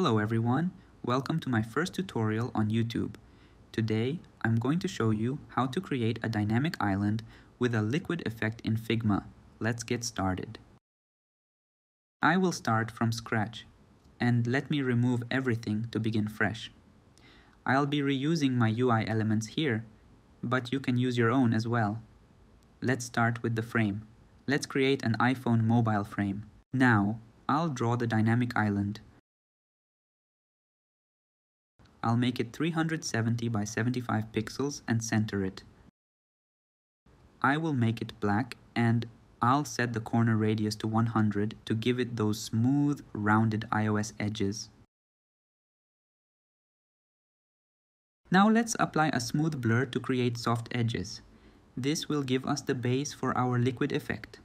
Hello everyone, welcome to my first tutorial on YouTube. Today, I'm going to show you how to create a dynamic island with a liquid effect in Figma. Let's get started. I will start from scratch, and let me remove everything to begin fresh. I'll be reusing my UI elements here, but you can use your own as well. Let's start with the frame. Let's create an iPhone mobile frame. Now, I'll draw the dynamic island. I'll make it 370 by 75 pixels and center it. I will make it black and I'll set the corner radius to 100 to give it those smooth, rounded iOS edges. Now let's apply a smooth blur to create soft edges. This will give us the base for our liquid effect.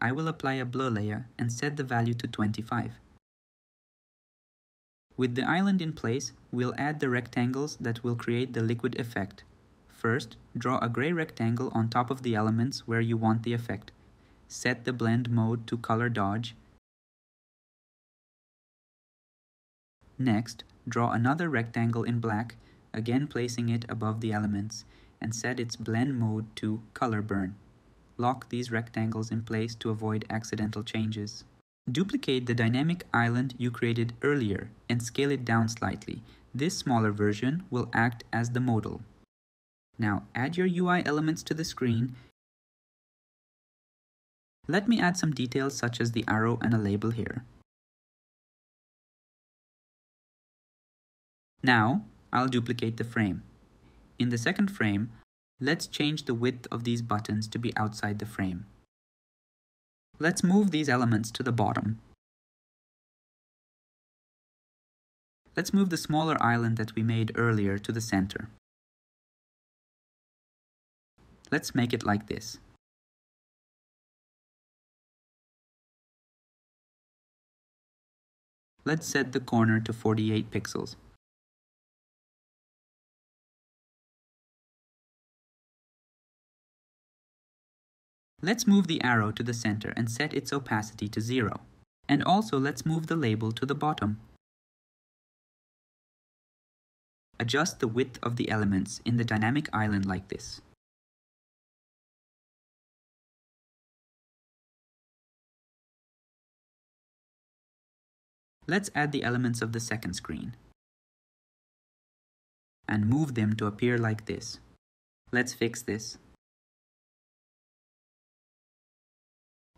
I will apply a blur layer and set the value to 25. With the island in place, we'll add the rectangles that will create the liquid effect. First, draw a gray rectangle on top of the elements where you want the effect. Set the blend mode to color dodge. Next, draw another rectangle in black, again placing it above the elements, and set its blend mode to color burn. Lock these rectangles in place to avoid accidental changes. Duplicate the dynamic island you created earlier and scale it down slightly. This smaller version will act as the modal. Now add your UI elements to the screen. Let me add some details such as the arrow and a label here. Now, I'll duplicate the frame. In the second frame, Let's change the width of these buttons to be outside the frame. Let's move these elements to the bottom. Let's move the smaller island that we made earlier to the center. Let's make it like this. Let's set the corner to 48 pixels. Let's move the arrow to the center and set its opacity to zero. And also let's move the label to the bottom. Adjust the width of the elements in the dynamic island like this. Let's add the elements of the second screen and move them to appear like this. Let's fix this.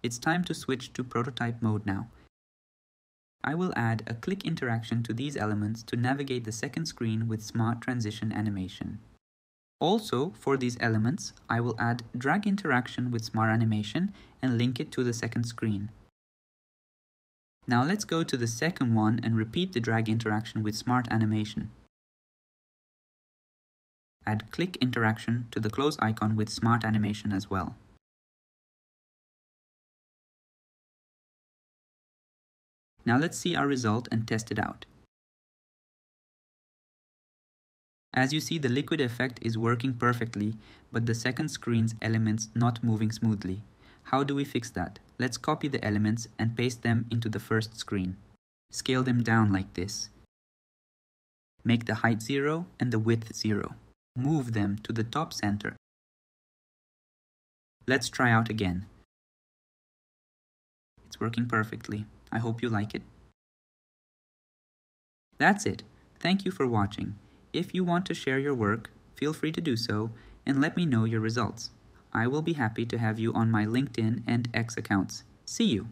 It's time to switch to prototype mode now. I will add a click interaction to these elements to navigate the second screen with Smart Transition Animation. Also, for these elements, I will add drag interaction with Smart Animation and link it to the second screen. Now let's go to the second one and repeat the drag interaction with Smart Animation. Add click interaction to the close icon with Smart Animation as well. Now let's see our result and test it out. As you see, the liquid effect is working perfectly, but the second screen's elements not moving smoothly. How do we fix that? Let's copy the elements and paste them into the first screen. Scale them down like this. Make the height 0 and the width 0. Move them to the top center. Let's try out again. It's working perfectly. I hope you like it. That's it. Thank you for watching. If you want to share your work, feel free to do so and let me know your results. I will be happy to have you on my LinkedIn and X accounts. See you!